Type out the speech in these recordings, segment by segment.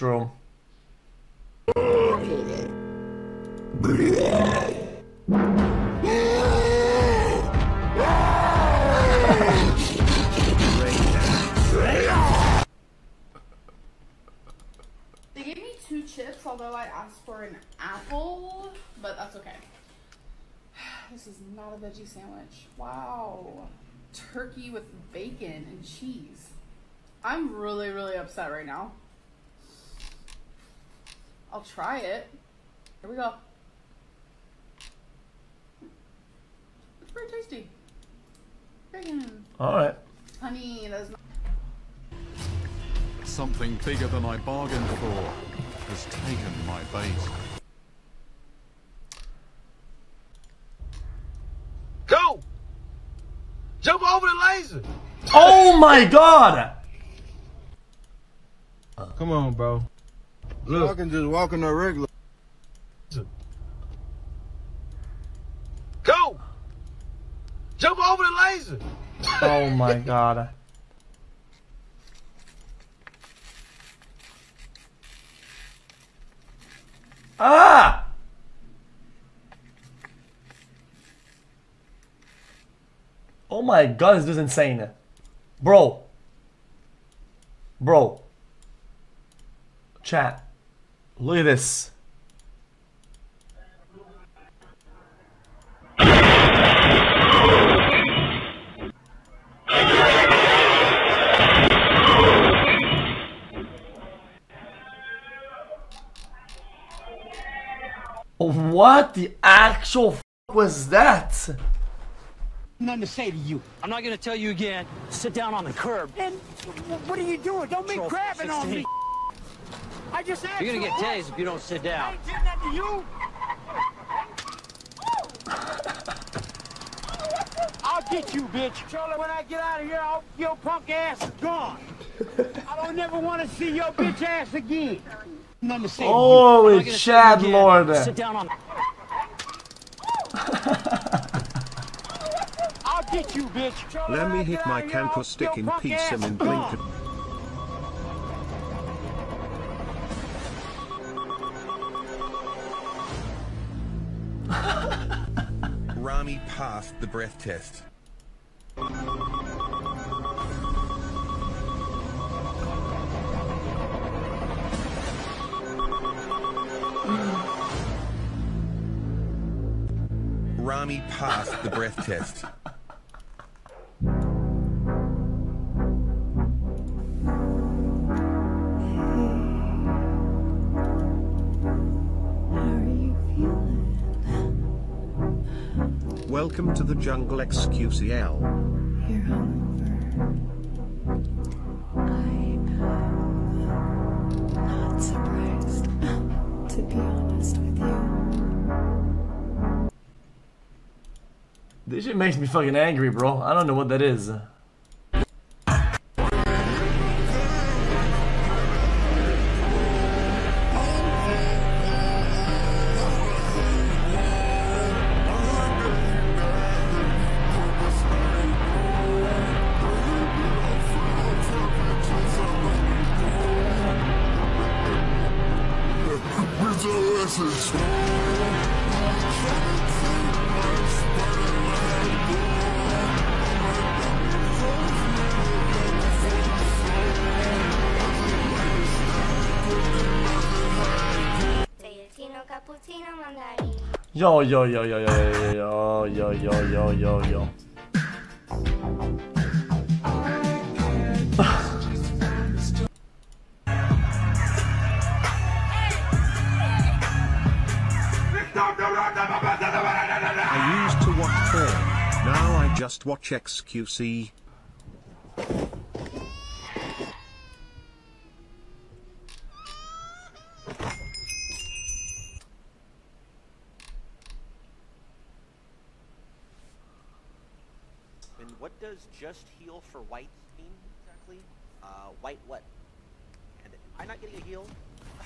They gave me two chips, although I asked for an apple, but that's okay. This is not a veggie sandwich. Wow. Turkey with bacon and cheese. I'm really, really upset right now. I'll try it. Here we go. It's pretty tasty. Bacon. Alright. Honey, that's not. Something bigger than I bargained for has taken my bait. Go! Jump over the laser! Oh my god! Come on, bro. Look. I can just walk in the regular. Go! Jump over the laser! Oh my god. Ah! Oh my god, this is insane. Bro. Bro. Chat. Look at this. What the actual f was that? Nothing to say to you. I'm not gonna tell you again. Sit down on the curb. And what are you doing? Don't be Control grabbing on me. I just asked You're gonna you get a tased if you don't sit down. ain't did nothing to you. I'll get you, bitch. Charlie, when I get out of here, I'll, your punk ass is gone. I don't never want to see your bitch ass again. Nothing to say to you. Holy not gonna tell you Chad again. Lord. Sit down on. I'll get you, bitch. Charlie, Let when me I hit get my out of here, canto I'll- stick your in punk peace ass and is in gone. blink. Mm. Rami passed the breath test. Rami passed the breath test. Welcome to the Jungle XQCL. You're hungover. I am not surprised, to be honest with you. This shit makes me fucking angry, bro. I don't know what that is. Yo, yo, yo, yo, yo, yo, yo, yo, yo, yo, yo. I used to watch porn. Now I just watch XQC. And what does just heal for white mean exactly? Uh, white what? And am I not getting a heal?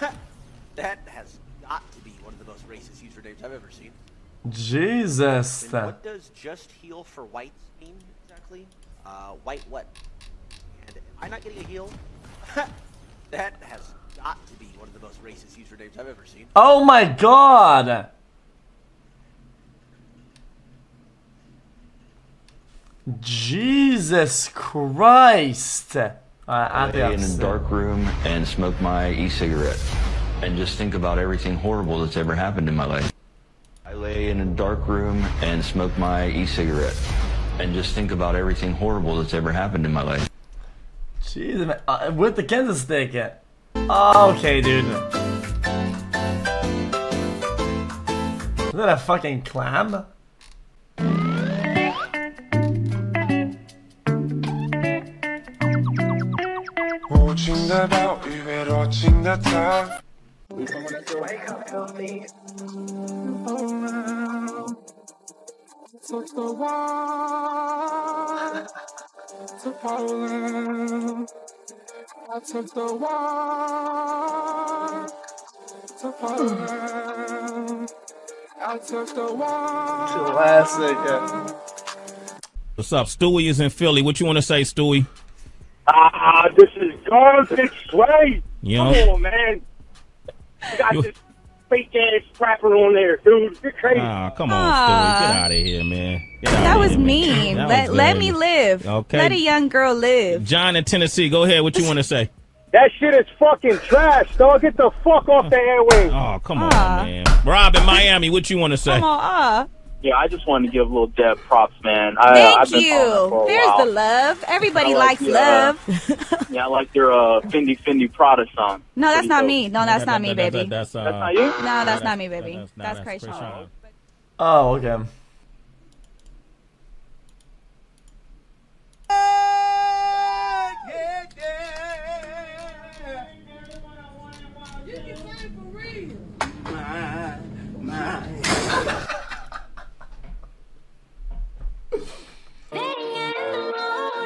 that has got to be one of the most racist usernames I've ever seen. Jesus. And what does just heal for white mean exactly? Uh, white what? And am I not getting a heal? that has got to be one of the most racist usernames I've ever seen. Oh my god! Jesus Christ! Alright, I lay in a dark room and smoke my e-cigarette and just think about everything horrible that's ever happened in my life. I lay in a dark room and smoke my e-cigarette and just think about everything horrible that's ever happened in my life. Jesus, man. Uh, with the Kansas stick. Okay, dude. Is that a fucking clam? Watching the bell, we're watching the time. Took the one to Poland. I took the one to Poland. I took the one. Classic. Uh. What's up? Stewie is in Philly. What you want to say, Stewie? Ah, this is garbage, Sway. You Come on, man. You got this fake ass rapper on there, dude. You're crazy. Ah, come on, Stewie. Get out of here, man. That was here, man. mean. That let was let me live. Okay. Let a young girl live. John in Tennessee, go ahead. What you want to say? That shit is fucking trash, dog. Get the fuck off the airwaves. Oh, come on, man. Rob in Miami, what you want to say? Come on, ah. Yeah, I just wanted to give a little Deb props, man. I, Thank I've been you. There's while. the love. Everybody I like likes the, uh, love. Yeah, I like their uh, Fendi Fendi Prada song. No, that's Pretty not dope. me. No, that's not me, That- that- baby. That's, uh, That's not you? No, that's not me, baby. that's- That's that's Kreayshawn. Kreayshawn. Oh, okay.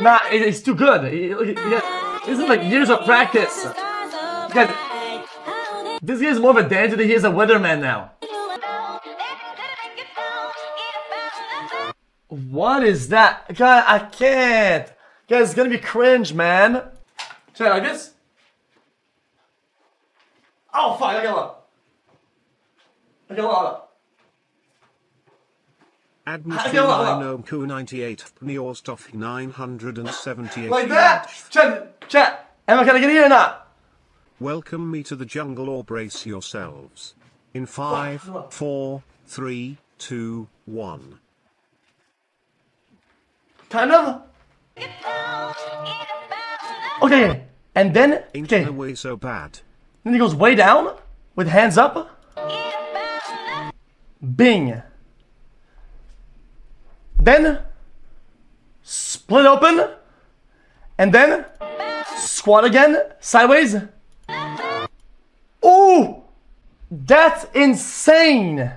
Nah, it, it's too good. This is like years of practice. Guys, this guy is more of a dancer than he is a weatherman now. What is that? God, I can't. Guys, it's gonna be cringe, man. Should I like this? Oh, fuck, I got one. I got one. Admin I got one. Nomku 98 Pneostoff 978. Like that? Chat, chat. Emma, can I get in or not? Welcome me to the jungle or brace yourselves. In five, four, three, two, one. Kind of. Okay, and then Ain't okay, no way so bad. then he goes way down with hands up. Bing. Then split open, and then squat again sideways. Ooh, that's insane.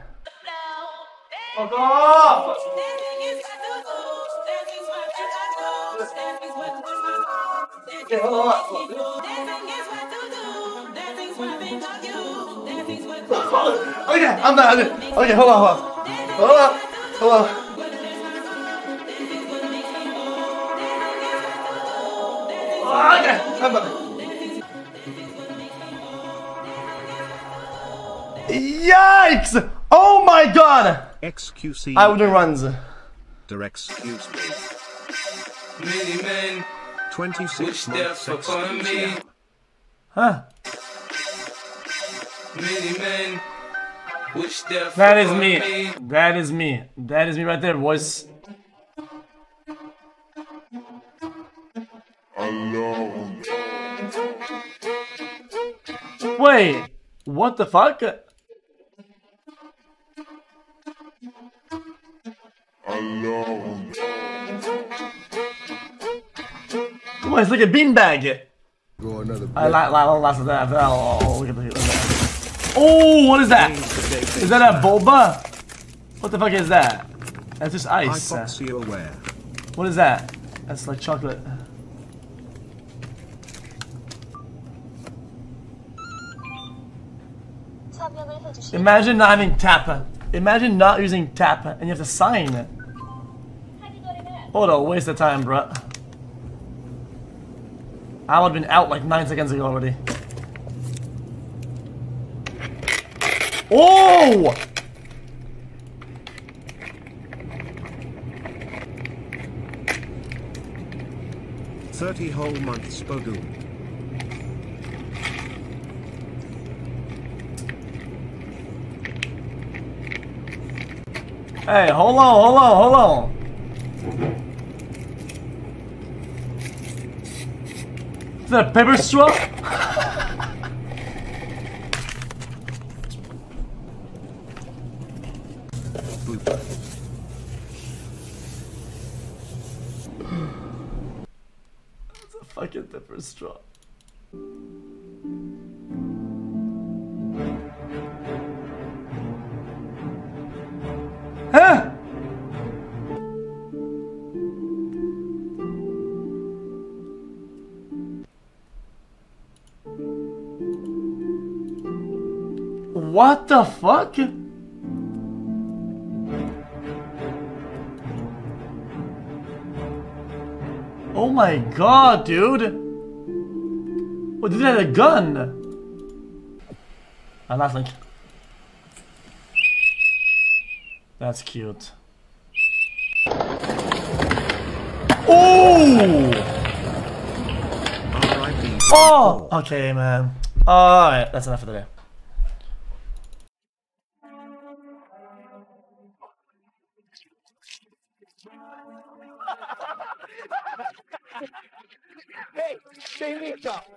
Fuck off. Okay, hold on, hold on. Okay, I'm done. I'm done. Okay, hold on, hold on. Hold on, hold on. Yikes! Oh my god! XQC. I would do runs. Der excuse me. Many men 26 wish death months upon me. excuse Huh? Many men wish death That is upon me. That is me. That is me right there, boys. Wait, what the fuck? Come on, it's like a beanbag. Go another I like like of that. Oh, look at the- look at that. Oh, what is that? Is that a boba? What the fuck is that? That's just ice. What is that? That's like chocolate. Imagine not having Tappa. Imagine not using Tappa and you have to sign it. Hold on, waste of time, bruh. I would have been out like nine seconds ago already. Oh! Thirty whole months, Bogoon. Hey, hold on, hold on, hold on. Is that a paper straw? It's a fucking paper straw. What the fuck? Oh my god, dude! What did that have a gun? Ah, last link. That's cute. Oh! Oh! Okay, man. Alright, that's enough for today. Hey, stay linked up.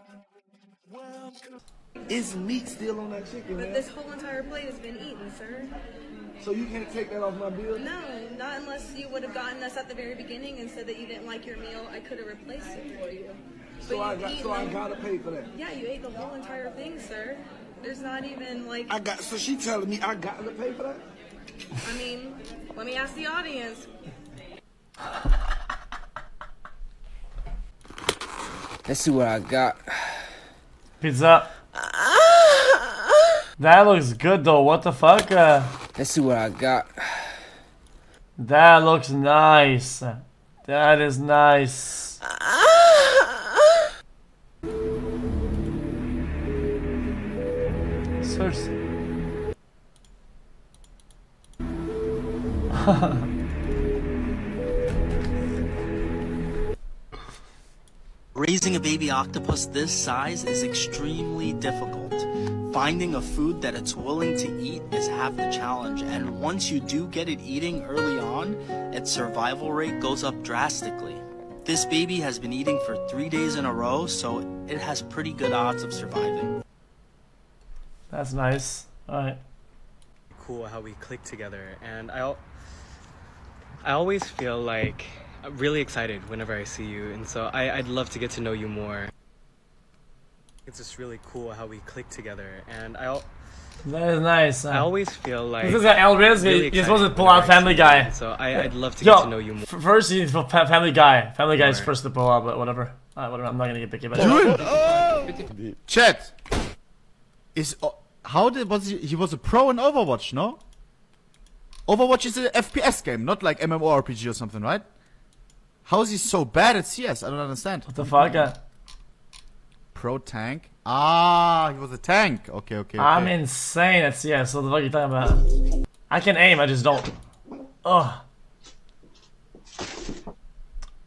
Is meat still on that chicken, But man? this whole entire plate has been eaten, sir. So you can't take that off my bill? No, not unless you would have gotten us at the very beginning and said that you didn't like your meal. I could have replaced it for you. So I got, so I gotta pay for that. Yeah, you ate the whole entire thing, sir. There's not even like. I got. So she telling me I got to pay for that? I mean, let me ask the audience. Let's see what I got. Pizza. That looks good though. What the fuck? Uh, Let's see what I got. that looks nice. That is nice. Search. Raising a baby octopus this size is extremely difficult. Finding a food that it's willing to eat is half the challenge, and once you do get it eating early on, its survival rate goes up drastically. This baby has been eating for three days in a row, so it has pretty good odds of surviving. That's nice. Alright. cool how we click together and I al- I always feel like I'm really excited whenever I see you and so I, I'd love to get to know you more. It's just really cool how we click together and I al- That is nice. I always feel like This is an Elvis. really You're supposed to pull out Family Guy. and So I, I'd love to Yo, get to know you more. First, you need to Fa- Family Guy. Family Guy is first to pull out, but whatever. Uh, whatever. I'm not gonna get picky about it. Chat. Is uh, how did was he, he was a pro in Overwatch, no? Overwatch is a FPS game, not like MMORPG or something, right? How is he so bad at CS? I don't understand. What the fuck? Uh, pro tank. Ah, he was a tank. Okay, okay. okay. I'm insane at CS. So the fuck are you talking about? I can aim. I just don't. Ugh.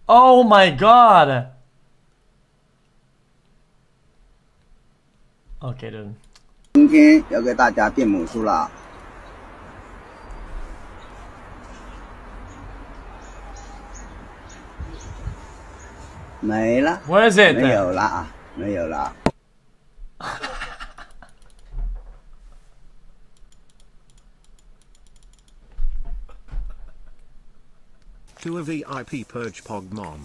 Oh my god. Okay, dude. 今天要给大家变魔术啦！ 没了。 Where is it? 没有了啊，没有了。 To a VIP Purge Pogmon.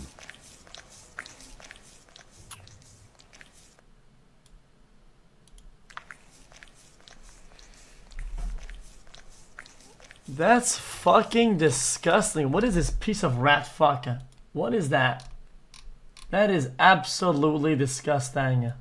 That's fucking disgusting. What is this piece of rat fuck? What is that? That is absolutely disgusting.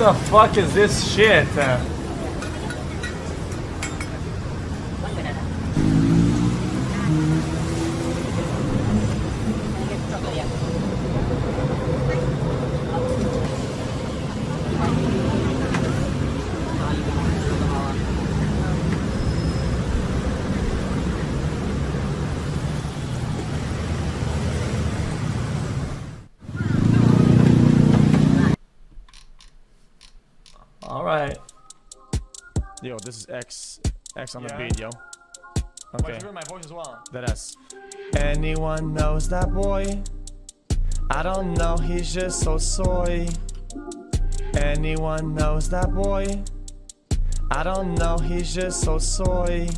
The fuck is this shit? Uh, All right. Yo, this is X. X on the beat, yo. Okay. you my voice as well? That ass. Anyone knows that boy? I don't know, he's just so soy. Anyone knows that boy? I don't know, he's just so soy.